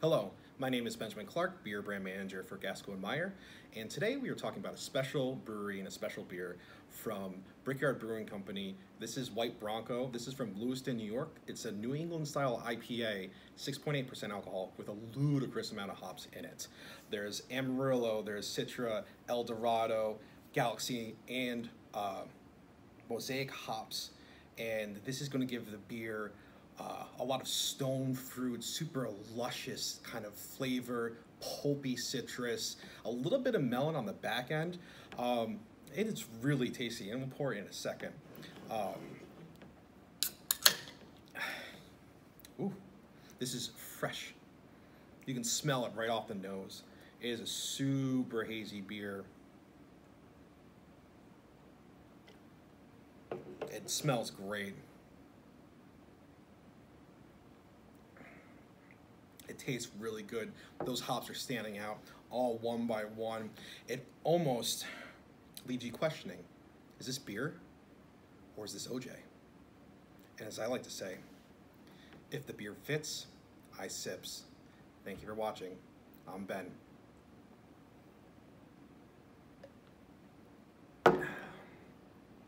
Hello, my name is Benjamin Clark, beer brand manager for Gasko and Meyer, and today we are talking about a special brewery and a special beer from Brickyard Brewing Company. This is White Bronco. This is from Lewiston, New York. It's a New England style IPA, 6.8% alcohol with a ludicrous amount of hops in it. There's Amarillo, there's Citra, El Dorado, Galaxy, and uh, Mosaic hops. And this is going to give the beer uh, a lot of stone fruit, super luscious kind of flavor, pulpy citrus, a little bit of melon on the back end. Um, it is really tasty, and we'll pour it in a second. Um, ooh, this is fresh. You can smell it right off the nose. It is a super hazy beer. It smells great. Tastes really good. Those hops are standing out all one by one. It almost leaves you questioning, is this beer or is this OJ? And as I like to say, if the beer fits, I sips. Thank you for watching. I'm Ben.